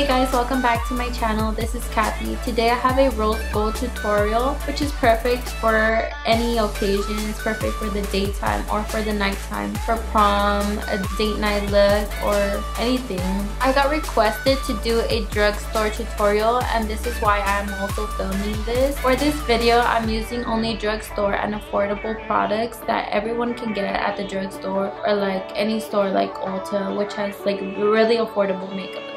Hey guys, welcome back to my channel. This is Kathy. Today I have a rose gold tutorial which is perfect for any occasion. It's perfect for the daytime or for the nighttime, for prom, a date night look or anything. I got requested to do a drugstore tutorial and this is why I'm also filming this. For this video, I'm using only drugstore and affordable products that everyone can get at the drugstore or like any store like Ulta which has like really affordable makeup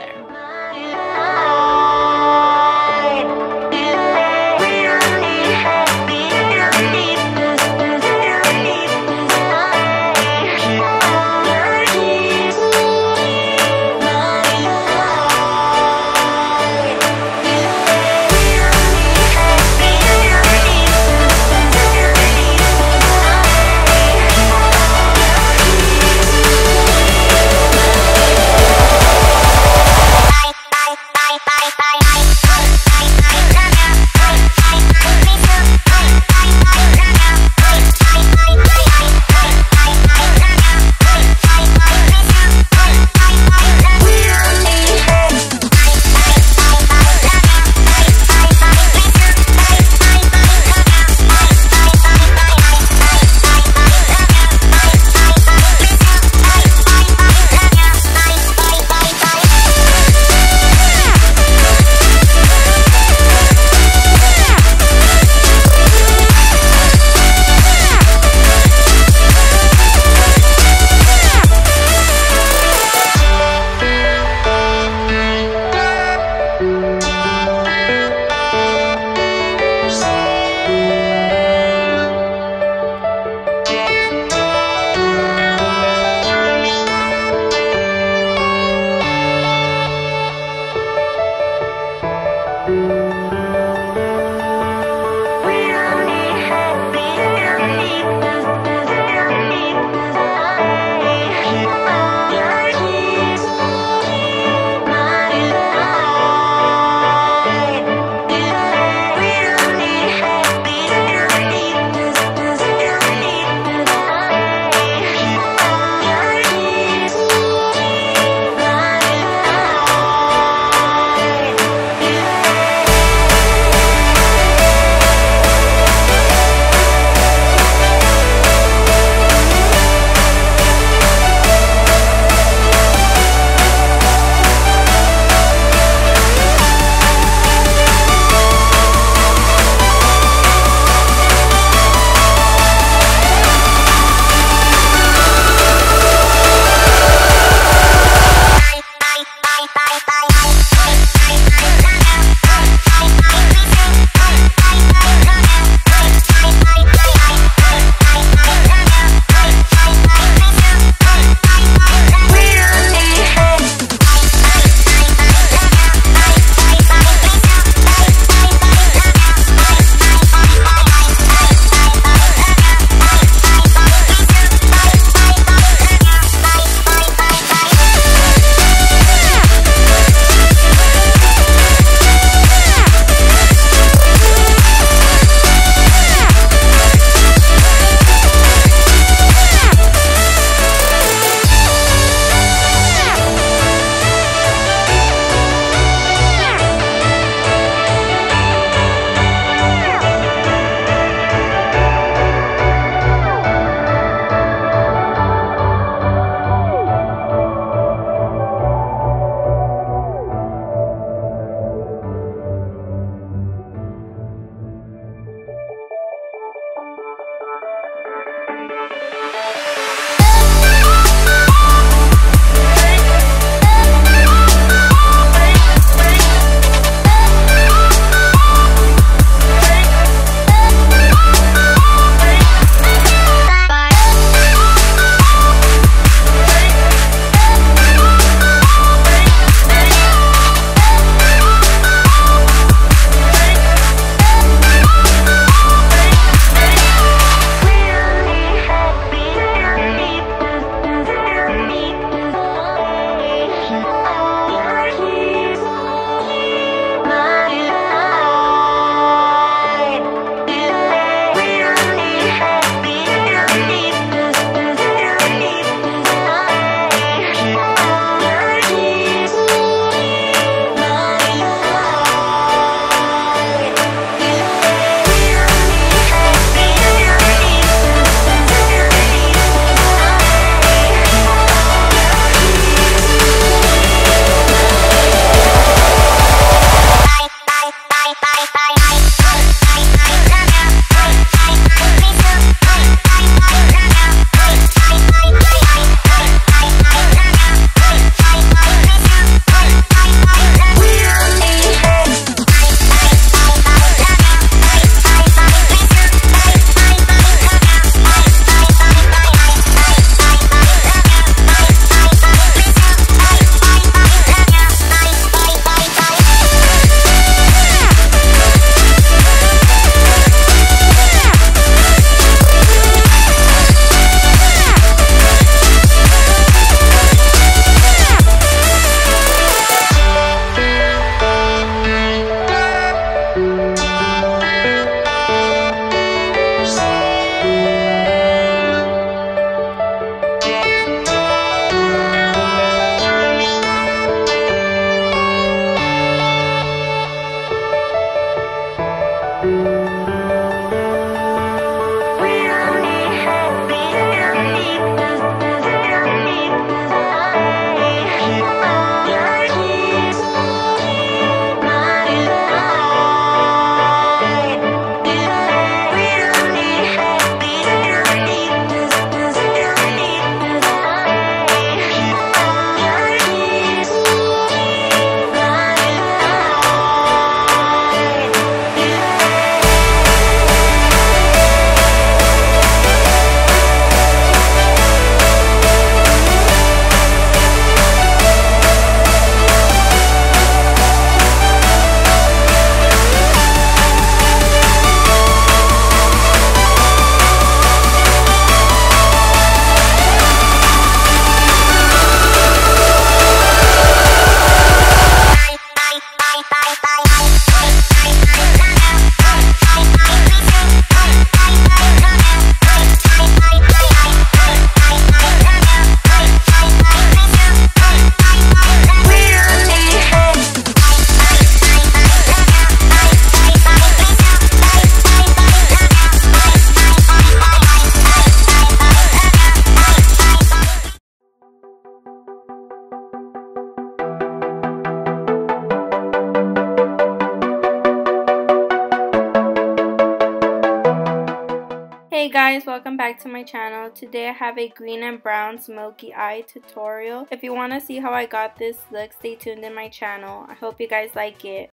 Hey guys, welcome back to my channel. Today I have a green and brown smoky eye tutorial. If you want to see how I got this look, stay tuned in my channel. I hope you guys like it.